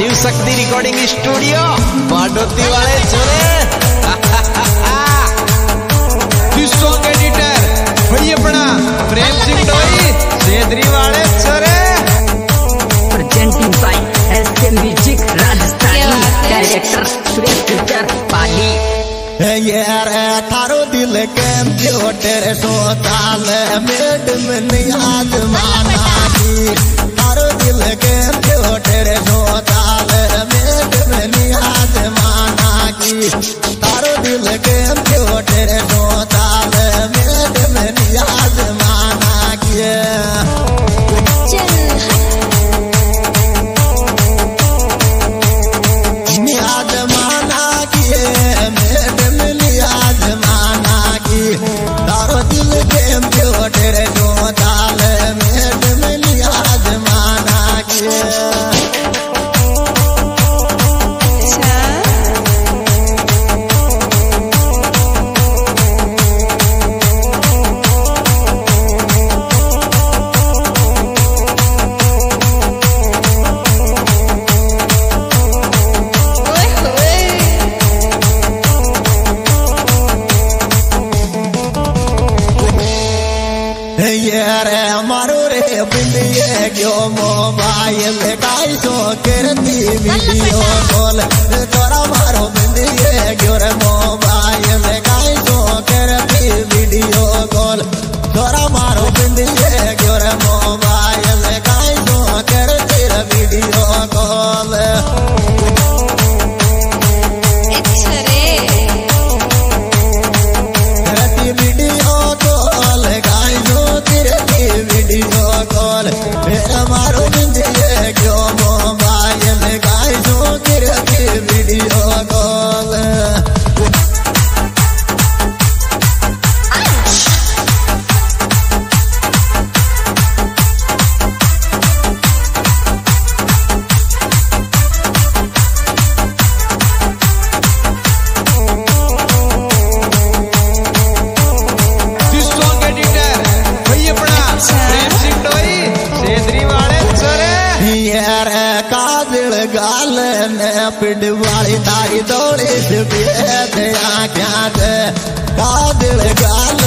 Shiv Shakti recording studio बाडोती वाले छोरे song editor भैया पड़ा प्रेम सिंह डोई सेदरी वाले presenting music Rajasthani director Suresh Pali यार थारो दिल कंप्यूटर सो ताल मेड में नहीं थारो दिल सो की तारो दिल के होटे नो ताल मेरे में नियाज में। मिलियो बोल तोरा मारो बिंदी है ग्योरे मोर पिंड वाली तारी दौड़ी से बेद आख्या दिल गाल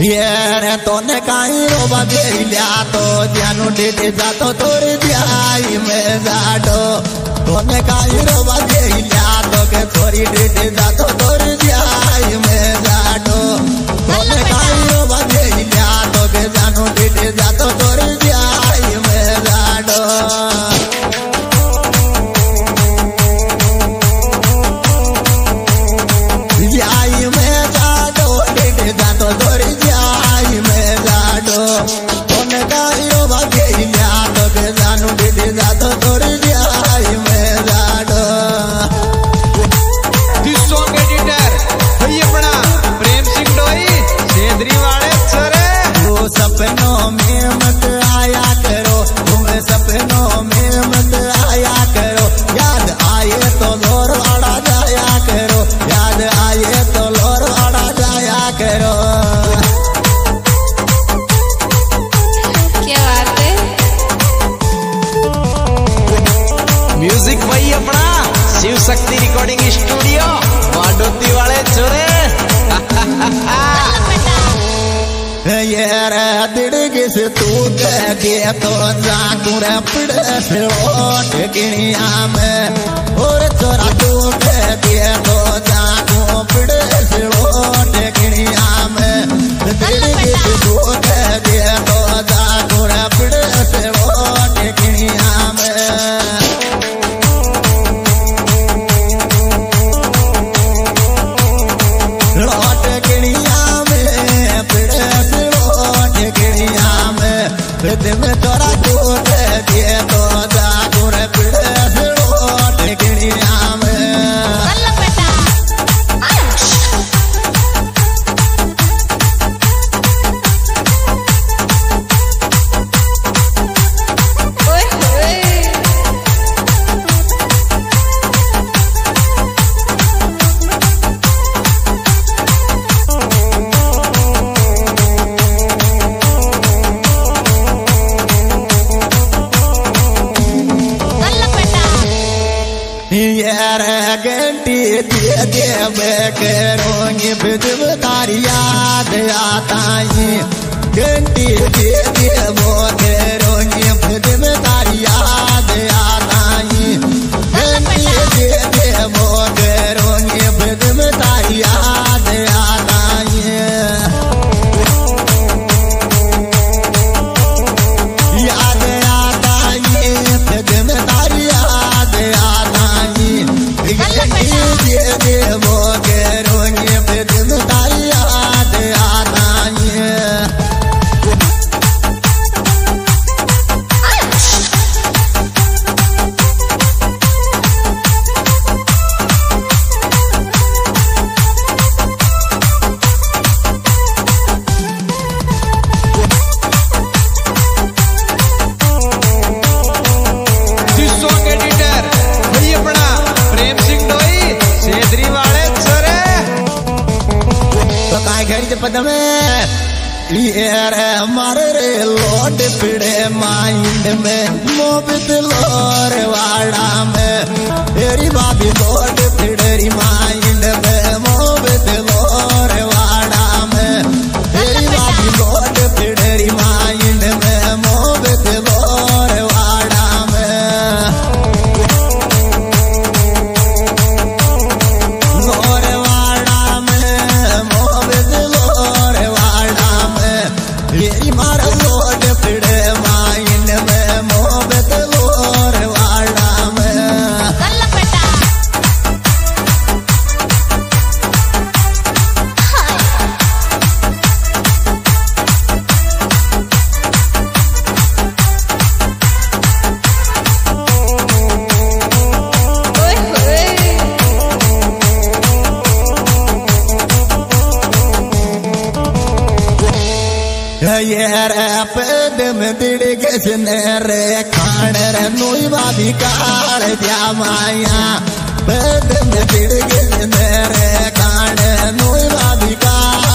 रे तोने काई रोबा बेलिया तो जानो डेटे जातो तोरे जाई में जाडो तोने काई रोबा बेलिया तो के थोड़ी डेटे जातो तोरे जाई में जाडो तोने काई येरे दिड़ग से तू दे तो जाकुर पड़ से में। और चोरा तू दे तो जाकू पड़ से ओट में। दिड़ग से तू दे तो जाकुर पड़ ही घंटी दे दे वो करोंगी बिजब तारी याद आता ही घंटी दे दे वो करोंगी बिजब तारी याद ये ये वो करोगे पे पद में रे मारे रे लोड पिड़े माइंड में। मोबित लोर वाड़ा में। तेरी भाभी लोड पिड़े माइंड दिड़ गसने रे खाण रे नुई बाबी काल जा माया बदन बिडगे दिड़ रे खाण नुई बाबी काल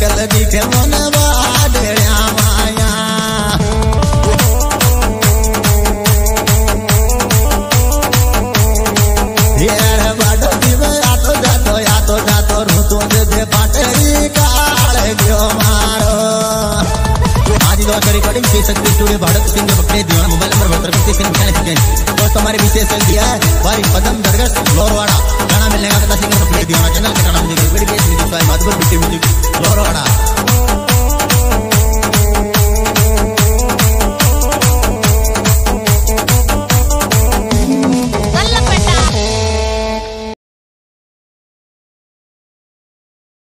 ಕಲ ಬಿಜಮನವ भारत सिंह अपने दीवाना मोबाइल नंबर बहत्तर बत्तीस सिंह मिलाने सकते हैं दोस्तों हमारे विशेष चल दिया है। बारी पदम दरगस, लोरवाड़ा। गाना मिलने का सिंह अपने दीवाना चैनल का नाम मधुपुर तो लोरवाड़ा।